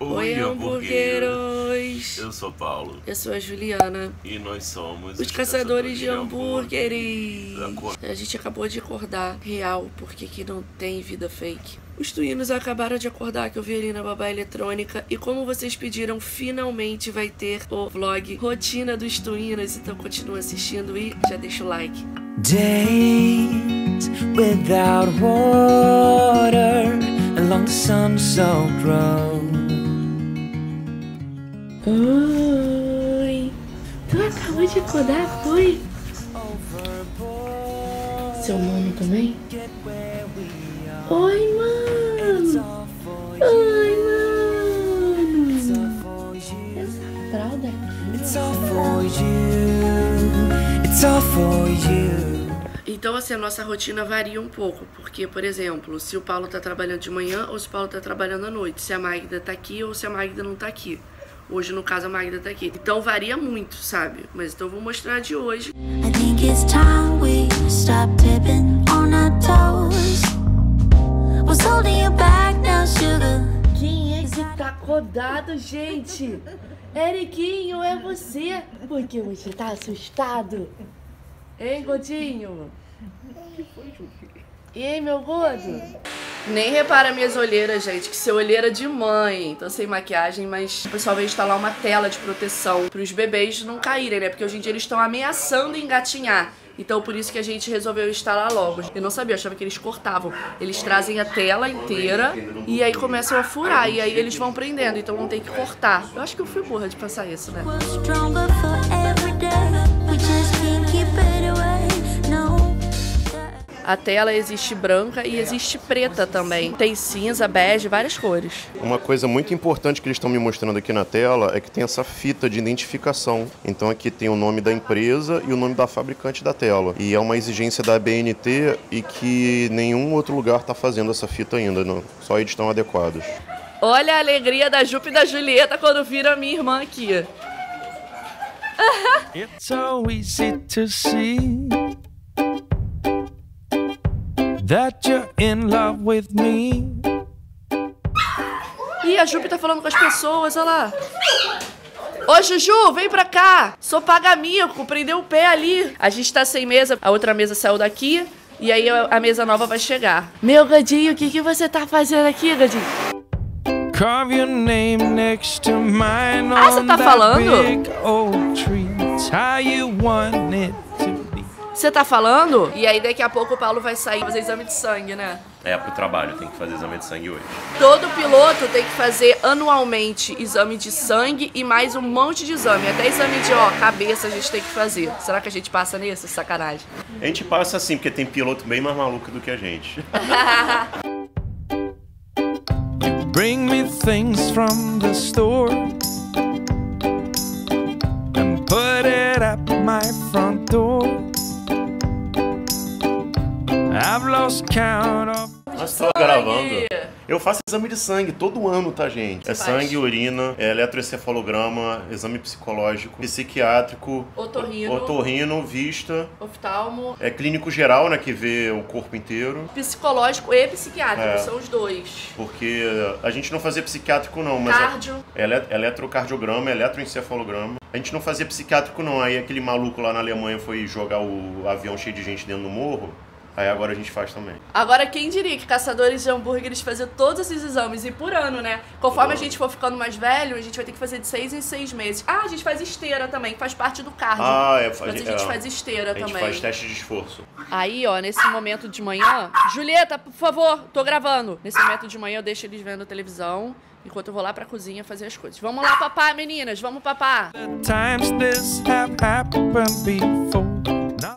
Oi, hambúrgueros! Eu sou Paulo Eu sou a Juliana. e nós somos Os caçadores de hambúrgueres. hambúrguer. A gente acabou de acordar real, porque que não tem vida fake. Os tuinos acabaram de acordar que eu vi ali na babá eletrônica. E como vocês pediram, finalmente vai ter o vlog Rotina dos Tuinos. Então continua assistindo e já deixa o like. Days without water along the sun-soaked road. Oi! Tu acabou de acordar, foi? Seu mano também? Oi, mano! Oi, mano! Essa fralda It's aqui. all for you. It's all for you. Então, assim, a nossa rotina varia um pouco. Porque, por exemplo, se o Paulo tá trabalhando de manhã ou se o Paulo tá trabalhando à noite. Se a Magda tá aqui ou se a Magda não tá aqui. Hoje, no caso, a Magda tá aqui. Então, varia muito, sabe? Mas então, eu vou mostrar a de hoje. I think it's time we stop tipping on our toes. What's holding you back now, sugar? Quem é que tá acordado, gente? Eriquinho, é você? Porque você tá assustado? Hein, Godinho? E aí, meu gordo? Nem repara minhas olheiras, gente, que se olheira de mãe. Tô sem maquiagem, mas o pessoal vai instalar uma tela de proteção pros bebês não caírem, né? Porque hoje em dia eles estão ameaçando engatinhar. Então por isso que a gente resolveu instalar logo. Eu não sabia, achava que eles cortavam. Eles trazem a tela inteira e aí começam a furar. E aí eles vão prendendo, então não tem que cortar. Eu acho que eu fui burra de passar isso, né? A tela existe branca e existe preta também. Tem cinza, bege, várias cores. Uma coisa muito importante que eles estão me mostrando aqui na tela é que tem essa fita de identificação. Então aqui tem o nome da empresa e o nome da fabricante da tela. E é uma exigência da BNT e que nenhum outro lugar está fazendo essa fita ainda, não. só eles estão adequados. Olha a alegria da Jupe e da Julieta quando viram a minha irmã aqui. It's so easy to see that you're in love with me. Ih, a Jupe tá falando com as pessoas, olha lá. Ô, Juju, vem pra cá. Sou pagamico, prendeu o pé ali. A gente tá sem mesa, a outra mesa saiu daqui. E aí a mesa nova vai chegar. Meu Gadinho, o que, que você tá fazendo aqui, Gadinho? Carve your name next to mine Ah, você tá falando? Você tá falando? E aí daqui a pouco o Paulo vai sair fazer exame de sangue, né? É pro trabalho, tem que fazer exame de sangue hoje. Todo piloto tem que fazer anualmente exame de sangue e mais um monte de exame. Até exame de, ó, cabeça a gente tem que fazer. Será que a gente passa nisso? Sacanagem. A gente passa assim, porque tem piloto bem mais maluco do que a gente. Bring me things from the store gravando. Eu faço exame de sangue todo ano, tá, gente? É Você faz? sangue, urina, é eletroencefalograma, exame psicológico, psiquiátrico, Otorrino. otorrino, vista, Oftalmo, é clínico geral, né, que vê o corpo inteiro. psicológico e psiquiátrico, É. são os dois. Porque a gente não fazia psiquiátrico não, mas Cardio. é ele- eletrocardiograma, eletroencefalograma. A gente não fazia psiquiátrico não, aí aquele maluco lá na Alemanha foi jogar o avião cheio de gente dentro do morro, aí agora a gente faz também. Agora, quem diria que caçadores de hambúrgueres faziam todos esses exames e por ano, né? Conforme a gente for ficando mais velho, a gente vai ter que fazer de seis em seis meses. Ah, a gente faz esteira também, que faz parte do cardio. Ah, é, Mas a gente é. faz esteira A gente também. faz teste de esforço. Aí, ó, nesse momento de manhã. Julieta, por favor, tô gravando. Nesse momento de manhã eu deixo eles vendo televisão. Enquanto eu vou lá pra cozinha fazer as coisas. Vamos lá, papá, meninas, vamos papá. Times this have happened before.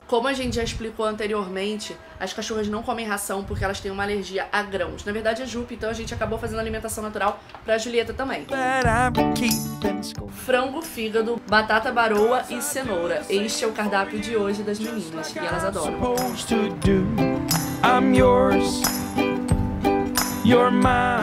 Como a gente já explicou anteriormente, as cachorras não comem ração porque elas têm uma alergia a grãos. Na verdade, é Jupe, então a gente acabou fazendo alimentação natural pra Julieta também. Frango, fígado, batata baroa e cenoura. Este é o cardápio de hoje das meninas e elas adoram. I'm yours.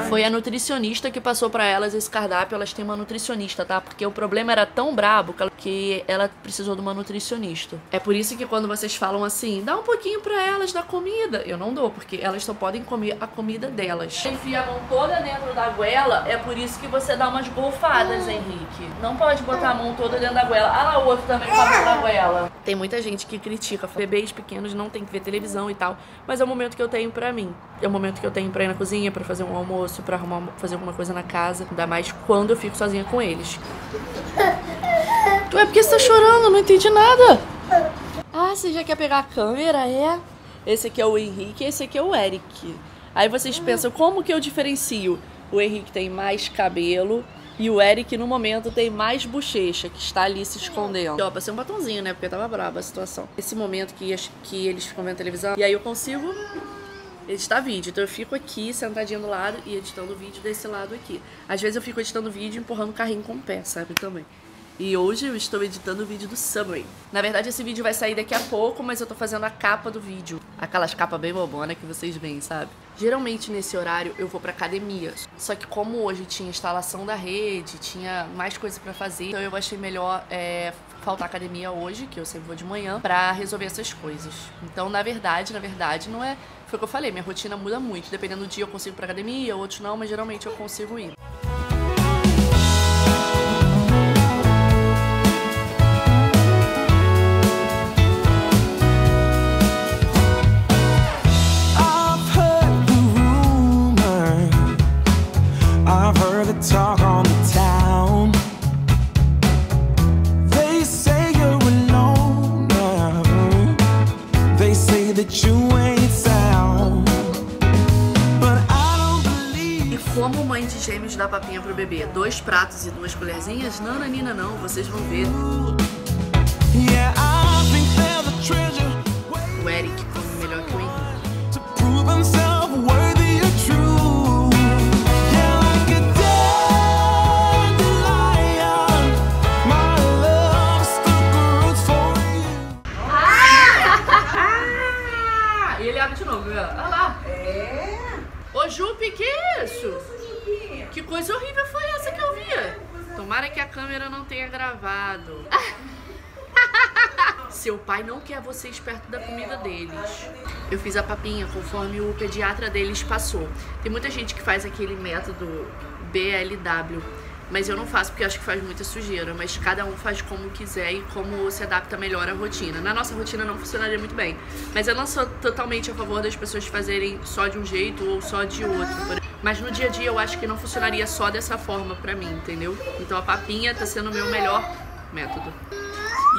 Foi a nutricionista que passou pra elas esse cardápio. Elas têm uma nutricionista, tá? Porque o problema era tão brabo que ela, precisou de uma nutricionista. É por isso que quando vocês falam assim, dá um pouquinho pra elas da comida, eu não dou, porque elas só podem comer a comida delas. Enfia a mão toda dentro da goela, é por isso que você dá umas golfadas, Henrique. Não pode botar a mão toda dentro da goela. Ah lá, o outro também come na goela. Tem muita gente que critica, fala, bebês pequenos não tem que ver televisão e tal, mas é o momento que eu tenho pra mim. É o momento que eu tenho pra ir na cozinha, pra fazer um almoço, pra arrumar, fazer alguma coisa na casa, ainda mais quando eu fico sozinha com eles. Tu é porque você tá chorando, não entendi nada. Ah, você já quer pegar a câmera? É. Esse aqui é o Henrique, esse aqui é o Eric. Aí vocês pensam, como que eu diferencio? O Henrique tem mais cabelo e o Eric, no momento, tem mais bochecha, que está ali se escondendo. E, ó, passei um batonzinho, né? Porque tava brava a situação. Esse momento que, que eles ficam vendo televisão, e aí eu consigo editar vídeo. Então eu fico aqui, sentadinha do lado e editando o vídeo desse lado aqui. Às vezes eu fico editando vídeo empurrando o carrinho com o pé, sabe? Também. E hoje eu estou editando o vídeo do Subway. Na verdade, esse vídeo vai sair daqui a pouco, mas eu tô fazendo a capa do vídeo. Aquelas capas bem bobona que vocês veem, sabe? Geralmente nesse horário eu vou pra academia. Só que como hoje tinha instalação da rede, tinha mais coisa pra fazer, então eu achei melhor é, faltar academia hoje, que eu sempre vou de manhã, pra resolver essas coisas. Então, na verdade, na verdade, não é. Foi o que eu falei, minha rotina muda muito. Dependendo do dia eu consigo ir pra academia, outros não, mas geralmente eu consigo ir. Como mãe de gêmeos dá papinha pro bebê? Dois pratos e duas colherzinhas? Não, Nanina, não. Vocês vão ver. Yeah, Tomara que a câmera não tenha gravado. Seu pai não quer vocês perto da comida deles. Eu fiz a papinha conforme o pediatra deles passou. Tem muita gente que faz aquele método BLW, mas eu não faço porque acho que faz muita sujeira. Mas cada um faz como quiser e como se adapta melhor à rotina. Na nossa rotina não funcionaria muito bem, mas eu não sou totalmente a favor das pessoas fazerem só de um jeito ou só de outro. por- Mas no dia a dia eu acho que não funcionaria só dessa forma pra mim, entendeu? Então a papinha tá sendo o meu melhor método.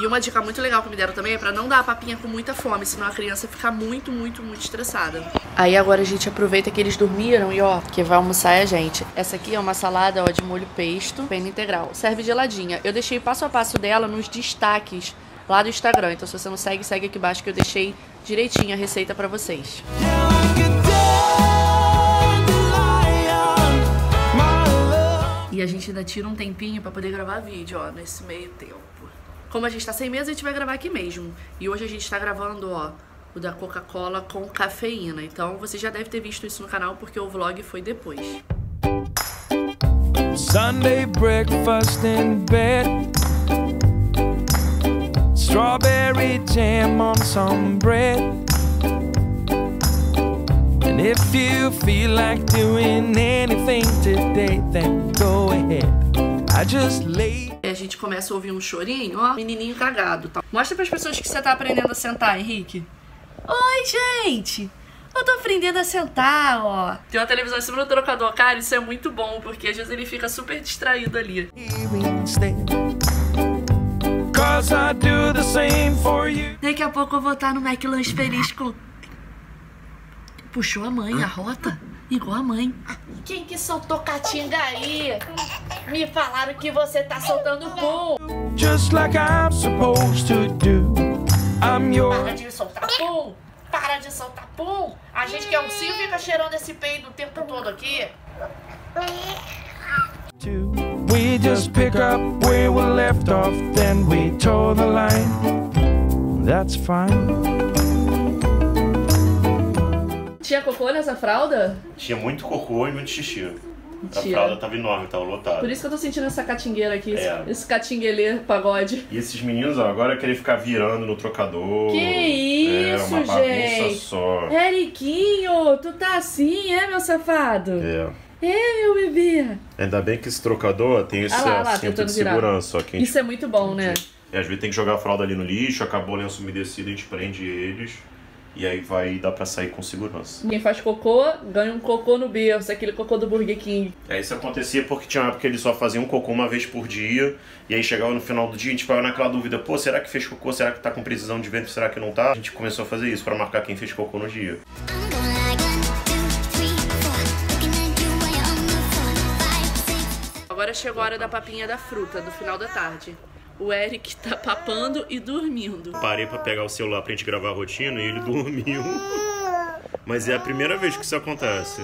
E uma dica muito legal que me deram também é pra não dar a papinha com muita fome, senão a criança fica muito, muito, muito estressada. Aí agora a gente aproveita que eles dormiram e ó, que vai almoçar é a gente. Essa aqui é uma salada ó, de molho pesto, pena integral. Serve geladinha. Eu deixei passo a passo dela nos destaques lá do Instagram. Então se você não segue, segue aqui embaixo que eu deixei direitinho a receita pra vocês. Yeah, E a gente ainda tira um tempinho pra poder gravar vídeo, ó, nesse meio tempo. Como a gente tá sem mesa, a gente vai gravar aqui mesmo. E hoje a gente tá gravando, ó, o da Coca-Cola com cafeína. Então você já deve ter visto isso no canal porque o vlog foi depois. Sunday breakfast in bed. Strawberry jam on some bread. And if you feel like doing anything today, then go ahead. I just lay. E a gente começa a ouvir um chorinho, ó, menininho cagado, tá? Mostra pras pessoas que você tá aprendendo a sentar, Henrique. Oi, gente! Eu tô aprendendo a sentar, ó. Tem uma televisão em cima do trocador, cara, isso é muito bom, porque às vezes ele fica super distraído ali. here instead. Cause I do the same for you. Daqui a pouco eu vou estar no McLanche feliz com. Puxou a mãe, a rota? Igual a mãe. Quem que soltou catinga aí? Me falaram que você tá soltando pum. Just like I'm supposed to do. I'm your. Para de soltar pum. Para de soltar pum. A gente que é ursinho fica cheirando esse peido o tempo todo aqui. We just pick up where we left off, then we toe the line. That's fine. Tinha cocô nessa fralda? Tinha muito cocô e muito xixi. A Mentira. fralda tava enorme, tava lotada. Por isso que eu tô sentindo essa catingueira aqui, esse- É. esse catinguelê pagode. E esses meninos, ó, agora querem ficar virando no trocador. Que É isso, uma bagunça gente? só. Eriquinho, tu tá assim, é, meu safado? É. É, meu bebê. Ainda bem que esse trocador tem esse Ah lá, lá, cinto tentando de segurança, a gente Isso é muito bom, né? E às vezes tem que jogar a fralda ali no lixo, acabou o lenço umedecido, a gente prende eles. E aí vai dar pra sair com segurança. Quem faz cocô, ganha um cocô no berço, aquele cocô do Burger King. É, isso acontecia porque tinha uma época que eles só faziam cocô uma vez por dia. E aí chegava no final do dia, a gente ficava naquela dúvida, pô, será que fez cocô? Será que tá com precisão de vento? Será que não tá? A gente começou a fazer isso pra marcar quem fez cocô no dia. Agora chegou a hora da papinha da fruta, do final da tarde. O Eric tá papando e dormindo. Parei pra pegar o celular pra gente gravar a rotina e ele dormiu. Mas é a primeira vez que isso acontece.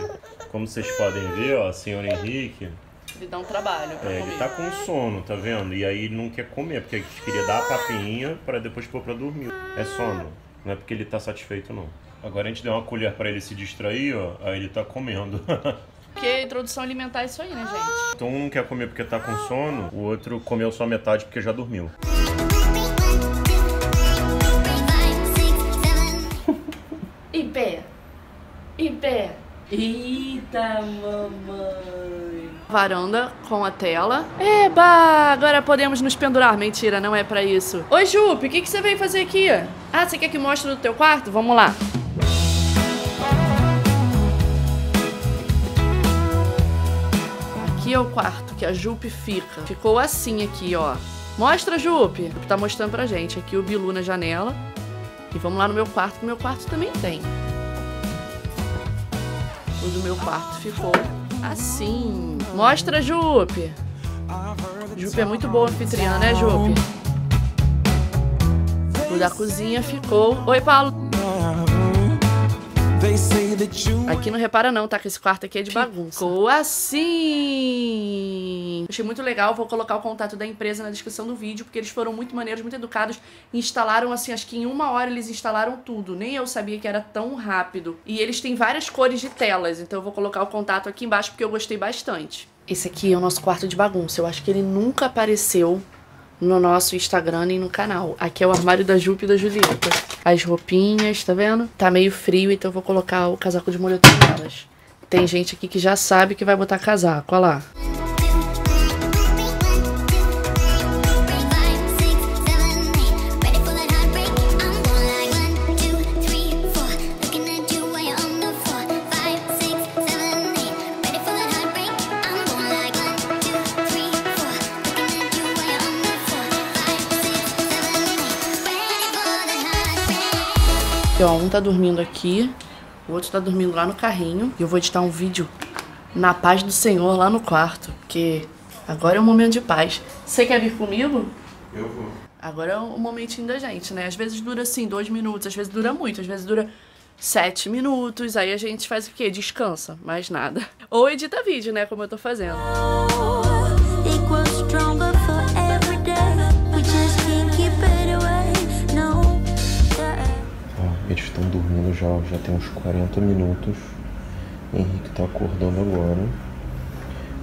Como vocês podem ver, ó, senhor Henrique, Ele dá um trabalho pra é, comer. ele tá com sono, tá vendo? E aí ele não quer comer, porque a gente queria dar a papinha pra depois pôr pra dormir. É sono, não é porque ele tá satisfeito, não. Agora a gente deu uma colher pra ele se distrair, ó, aí ele tá comendo. Porque introdução alimentar é isso aí, né, gente? então um não quer comer porque tá com sono, o outro comeu só metade porque já dormiu. Em pé. Em pé. Eita, mamãe. Varanda com a tela. Eba! Agora podemos nos pendurar. Mentira, não é pra isso. Oi, Jupe, o que, que você veio fazer aqui? Ah, você quer que mostre do teu quarto? Vamos lá. É o quarto que a Jupe fica. Ficou assim aqui, ó. Mostra, Jupe. Jupe tá mostrando pra gente. Aqui o Bilu na janela. E vamos lá no meu quarto, que meu quarto também tem. O do meu quarto ficou assim. Mostra, Jupe. Jupe é muito boa anfitriã, né, Jupe? O da cozinha ficou. Oi, Paulo. Aqui não repara não, tá? Que esse quarto aqui é de bagunça. Ficou assim. Achei muito legal, vou colocar o contato da empresa na descrição do vídeo, porque eles foram muito maneiros, muito educados. Instalaram assim, acho que em uma hora eles instalaram tudo. Nem eu sabia que era tão rápido. E eles têm várias cores de telas, então eu vou colocar o contato aqui embaixo porque eu gostei bastante. Esse aqui é o nosso quarto de bagunça. Eu acho que ele nunca apareceu no nosso Instagram nem no canal. Aqui é o armário da Jupe e da Julieta. As roupinhas, tá vendo? Tá meio frio, então eu vou colocar o casaco de moletom nelas. Tem gente aqui que já sabe que vai botar casaco, olha lá. Um tá dormindo aqui, o outro tá dormindo lá no carrinho. E eu vou editar um vídeo na paz do Senhor lá no quarto, porque agora é um momento de paz. Você quer vir comigo? Eu vou. Agora é o momentinho da gente, né? Às vezes dura assim, dois minutos, às vezes dura muito, às vezes dura sete minutos. Aí a gente faz o quê? Descansa, mais nada. Ou edita vídeo, né? Como eu tô fazendo. It eles estão dormindo já, já tem uns 40 minutos. Henrique tá acordando agora.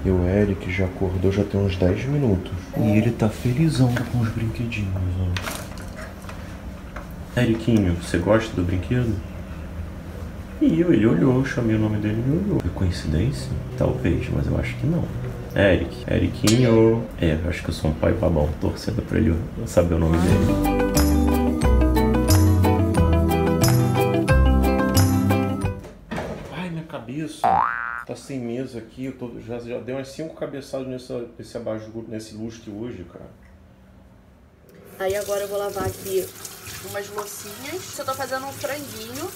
E o Eric já acordou já tem uns 10 minutos. E ele tá felizão com os brinquedinhos, ó. Eriquinho, você gosta do brinquedo? E eu, ele olhou, eu chamei o nome dele e ele olhou. Foi coincidência? Talvez, mas eu acho que não. Eric, Eriquinho. É, eu acho que eu sou um pai babão, torcendo pra ele saber o nome dele. Tá sem mesa aqui. Eu tô, já, já dei umas cinco cabeçadas nessa, nesse abajur, nesse lustre hoje, cara. Aí agora eu vou lavar aqui umas loucinhas. Eu tô fazendo um franguinho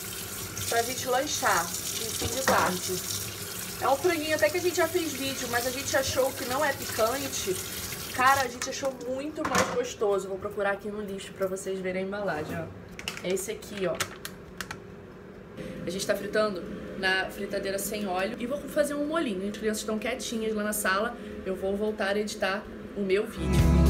pra gente lanchar em fim de tarde. É um franguinho até que a gente já fez vídeo, mas a gente achou que não é picante. Cara, a gente achou muito mais gostoso. Vou procurar aqui no lixo pra vocês verem a embalagem, ó. É esse aqui, ó. A gente tá fritando na fritadeira sem óleo e vou fazer um molinho. As crianças estão quietinhas lá na sala. Eu vou voltar a editar o meu vídeo.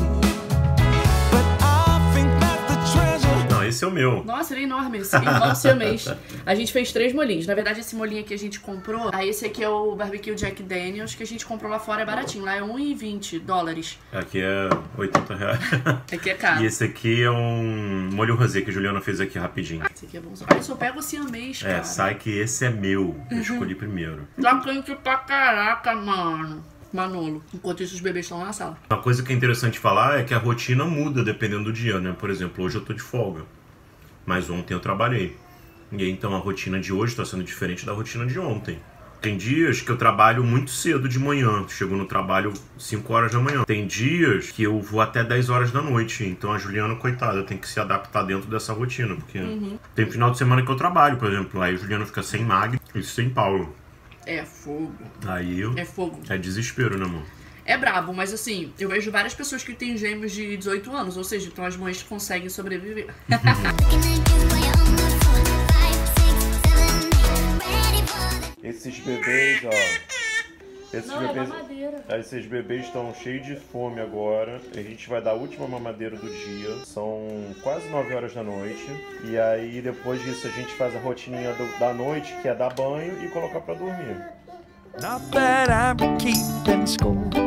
Esse é o meu. Nossa, ele é enorme, esse irmão siamês. A gente fez três molinhos. Na verdade, esse molinho aqui a gente comprou. Aí esse aqui é o barbecue Jack Daniels, que a gente comprou lá fora, é baratinho. Lá é 1,20 dólares. Aqui é 80 reais. Aqui é caro. E esse aqui é um molho rosé que a Juliana fez aqui rapidinho. Esse aqui é bonzão. Olha, eu só pego o siamês, cara. É, sai que esse é meu. Eu escolhi primeiro. Tá quente pra caraca, mano. Manolo. Enquanto isso, os bebês estão lá na sala. Uma coisa que é interessante falar é que a rotina muda dependendo do dia, né? Por exemplo, hoje eu tô de folga. Mas ontem eu trabalhei. E aí, então a rotina de hoje está sendo diferente da rotina de ontem. Tem dias que eu trabalho muito cedo de manhã, chego no trabalho 5 horas da manhã. Tem dias que eu vou até 10 horas da noite. Então a Juliana, coitada, tem que se adaptar dentro dessa rotina. Porque tem final de semana que eu trabalho, por exemplo. Aí a Juliana fica sem Mag e sem Paulo. É fogo. Aí eu... É fogo. é desespero, né, amor? É brabo, mas assim, eu vejo várias pessoas que têm gêmeos de 18 anos, ou seja, então as mães conseguem sobreviver. Esses bebês, ó. Esses Não, é bebês. mamadeira. Esses bebês estão cheios de fome agora. A gente vai dar a última mamadeira do dia. São quase 9 horas da noite. E aí depois disso a gente faz a rotininha do- da noite, que é dar banho e colocar pra dormir. Not that I'm keeping score.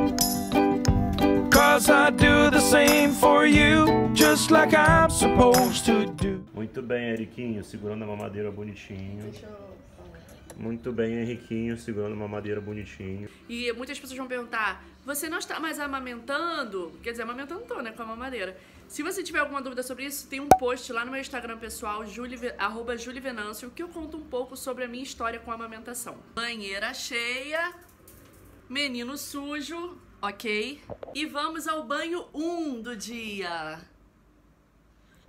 Muito bem, Henriquinho, segurando a mamadeira bonitinho. Muito bem, Henriquinho, segurando a mamadeira bonitinho. E muitas pessoas vão perguntar: você não está mais amamentando? Quer dizer, amamentando tô, né? Com a mamadeira. Se você tiver alguma dúvida sobre isso, tem um post lá no meu Instagram pessoal, Julie, arroba Julie Venâncio, que eu conto um pouco sobre a minha história com a amamentação. Banheira cheia, menino sujo, ok? E vamos ao banho 1 um do dia.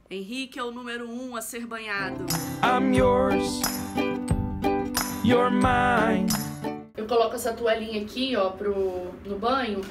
Henrique é o número 1 um a ser banhado. I'm yours, you're mine. Eu coloco essa toalhinha aqui, ó, pro, no banho,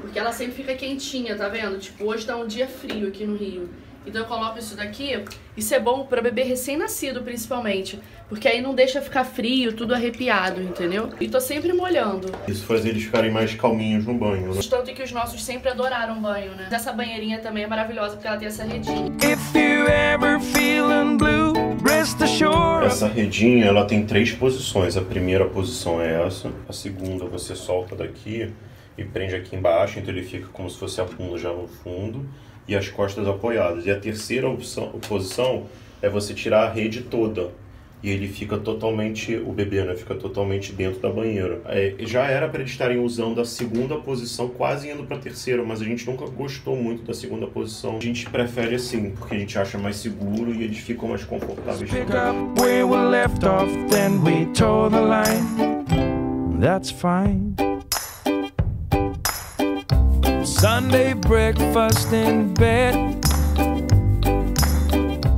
porque ela sempre fica quentinha, tá vendo? Tipo, hoje tá um dia frio aqui no Rio. Então eu coloco isso daqui. Isso é bom pra bebê recém-nascido, principalmente. Porque aí não deixa ficar frio, tudo arrepiado, entendeu? E tô sempre molhando. Isso faz eles ficarem mais calminhos no banho, né? Tanto que os nossos sempre adoraram banho, né? Essa banheirinha também é maravilhosa, porque ela tem essa redinha. If you ever feeling blue, rest assured. Essa redinha, ela tem três posições. A primeira posição é essa. A segunda você solta daqui e prende aqui embaixo, então ele fica como se fosse a bunda já no fundo e as costas apoiadas. E a terceira opção, posição é você tirar a rede toda. E ele fica totalmente, o bebê, né, fica totalmente dentro da banheira. É, já era para eles estarem usando a segunda posição, quase indo para a terceira, mas a gente nunca gostou muito da segunda posição. A gente prefere assim, porque a gente acha mais seguro e eles ficam mais confortáveis. Pick Sunday breakfast in bed.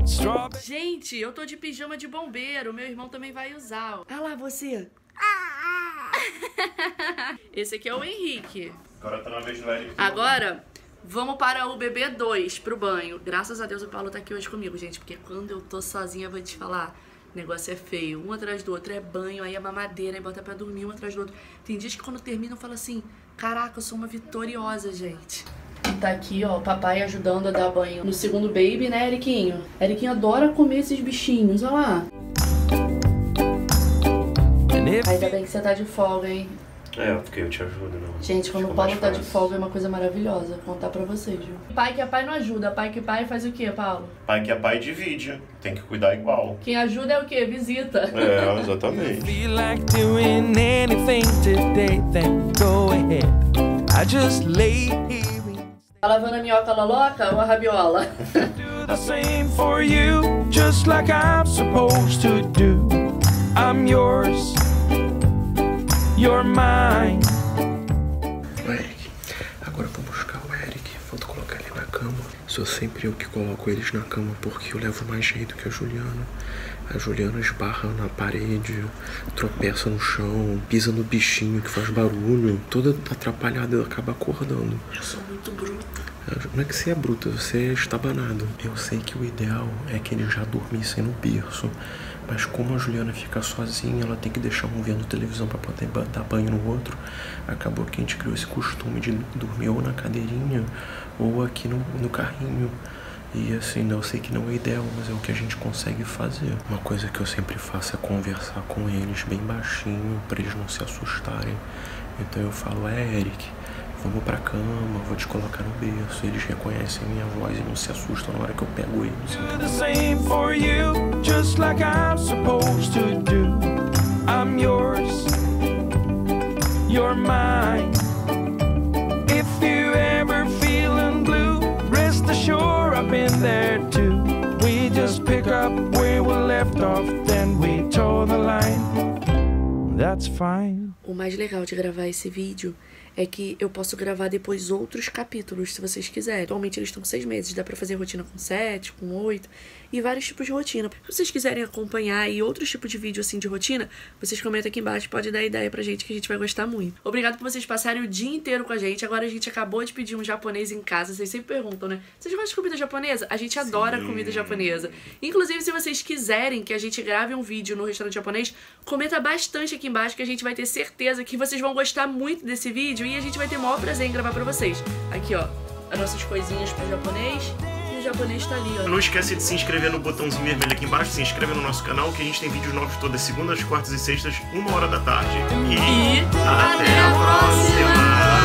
Strawberry. Gente, eu tô de pijama de bombeiro. Meu irmão também vai usar. Ah lá, você. Esse aqui é o Henrique. Agora tá na vez do Eric. Agora, vamos para o bebê 2 pro banho. Graças a Deus o Paulo tá aqui hoje comigo, gente. Porque quando eu tô sozinha, eu vou te falar. O negócio é feio. Um atrás do outro é banho, aí é mamadeira, aí bota pra dormir um atrás do outro. Tem dias que quando termina eu falo assim: Caraca, eu sou uma vitoriosa, gente. Tá aqui, ó, o papai ajudando a dar banho no segundo baby, né, Eriquinho? Eriquinho adora comer esses bichinhos, olha lá. If Ainda bem que você tá de folga, hein? É, porque eu te ajudo, não. Gente, quando Fica o Paulo tá de fácil. folga é uma coisa maravilhosa. Vou contar pra vocês, viu? Pai que é pai não ajuda. Pai que é pai faz o quê, Paulo? Pai que é pai divide, tem que cuidar igual. Quem ajuda é o quê? Visita. É, exatamente. feel like doing anything today, then go ahead. I just lay here and Tá lavando a minhoca loloca ou a rabiola? do the same for you, just like I'm supposed to do. I'm yours, you're mine. O Eric, agora eu vou buscar o Eric, vou colocar ele na cama. Sou sempre eu que coloco eles na cama porque eu levo mais jeito que a Juliana. A Juliana esbarra na parede, tropeça no chão, pisa no bichinho que faz barulho. Toda atrapalhada, ela acaba acordando. Eu sou muito bruta. Não é que você é bruta, você é estabanado. Eu sei que o ideal é que eles já dormissem no berço. Mas como a Juliana fica sozinha, ela tem que deixar um vendo televisão pra poder dar banho no outro. Acabou que a gente criou esse costume de dormir ou na cadeirinha ou aqui no, no carrinho. E assim, eu sei que não é ideal, mas é o que a gente consegue fazer. Uma coisa que eu sempre faço é conversar com eles bem baixinho, pra eles não se assustarem. Então eu falo, é, Eric, vamos pra cama, vou te colocar no berço. Eles reconhecem a minha voz e não se assustam na hora que eu pego eles. do the same for you, just like I'm supposed to do. I'm yours, you're mine. If you ever feeling blue, rest assured I've been there too. We just pick up where we left off, then we toe the line. That's fine. O mais legal de gravar esse vídeo é que eu posso gravar depois outros capítulos, se vocês quiserem. Atualmente eles estão com seis meses, dá pra fazer rotina com sete, com oito e vários tipos de rotina. Se vocês quiserem acompanhar e outros tipos de vídeo assim de rotina, vocês comentam aqui embaixo, pode dar ideia pra gente que a gente vai gostar muito. Obrigado por vocês passarem o dia inteiro com a gente. Agora a gente acabou de pedir um japonês em casa. Vocês sempre perguntam, né? Vocês gostam de comida japonesa? A gente adora comida japonesa. Inclusive, se vocês quiserem que a gente grave um vídeo no restaurante japonês, comenta bastante aqui embaixo que a gente vai ter certeza que vocês vão gostar muito desse vídeo e a gente vai ter o maior prazer em gravar pra vocês. Aqui, ó, as nossas coisinhas pro japonês e o japonês tá ali, ó. Não esquece de se inscrever no botãozinho vermelho aqui embaixo, se inscreve no nosso canal que a gente tem vídeos novos todas segundas, quartas e sextas, uma hora da tarde. E até a próxima!